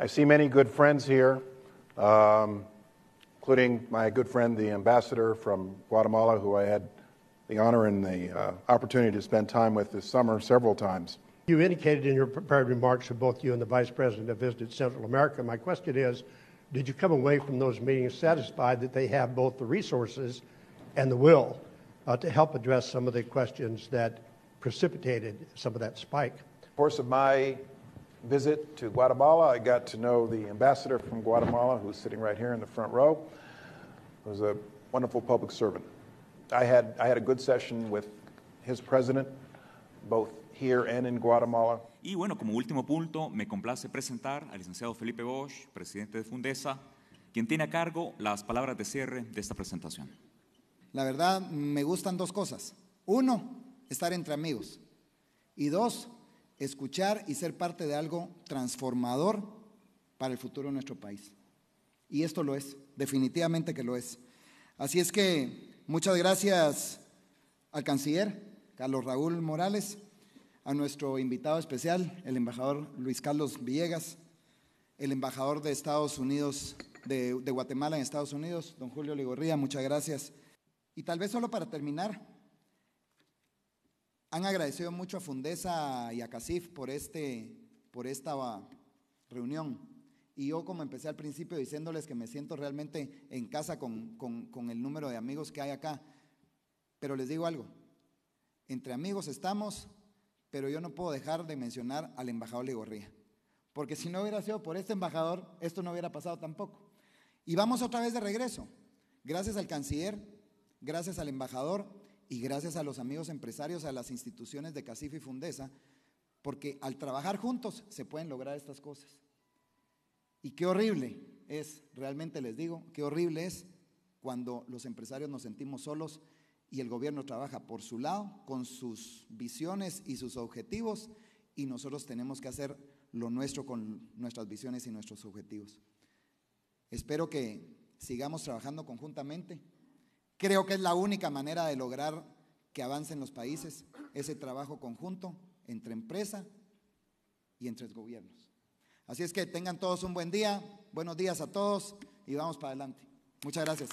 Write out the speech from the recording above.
I see many good friends here, um, including my good friend, the ambassador from Guatemala, who I had the honor and the uh, opportunity to spend time with this summer several times. You indicated in your prepared remarks that both you and the Vice President have visited Central America. My question is Did you come away from those meetings satisfied that they have both the resources and the will uh, to help address some of the questions that precipitated some of that spike? In the course of my visit to Guatemala, I got to know the ambassador from Guatemala, who's sitting right here in the front row, who's a wonderful public servant. I had, I had a good session with his president, both here and in Guatemala. Y bueno, como último punto, me complace presentar al licenciado Felipe Bosch, presidente de Fundesa, quien tiene a cargo las palabras de cierre de esta presentación. La verdad, me gustan dos cosas. Uno, estar entre amigos. Y dos, escuchar y ser parte de algo transformador para el futuro de nuestro país. Y esto lo es, definitivamente que lo es. Así es que muchas gracias al canciller Carlos Raúl Morales, a nuestro invitado especial, el embajador Luis Carlos Villegas, el embajador de Estados Unidos, de, Guatemala en Estados Unidos, don Julio Ligorría, muchas gracias. Y tal vez solo para terminar, han agradecido mucho a Fundesa y a CACIF por, este, por esta reunión. Y yo como empecé al principio diciéndoles que me siento realmente en casa con, con el número de amigos que hay acá. Pero les digo algo, entre amigos estamos, pero yo no puedo dejar de mencionar al embajador Ligorría. Porque si no hubiera sido por este embajador, esto no hubiera pasado tampoco. Y vamos otra vez de regreso. Gracias al canciller, gracias al embajador y gracias a los amigos empresarios, a las instituciones de CACIF y Fundesa, porque al trabajar juntos se pueden lograr estas cosas. Y qué horrible es, realmente les digo, qué horrible es cuando los empresarios nos sentimos solos y el gobierno trabaja por su lado con sus visiones y sus objetivos y nosotros tenemos que hacer lo nuestro con nuestras visiones y nuestros objetivos. Espero que sigamos trabajando conjuntamente Creo que es la única manera de lograr que avancen los países, ese trabajo conjunto entre empresa y entre gobiernos. Así es que tengan todos un buen día, buenos días a todos y vamos para adelante. Muchas gracias.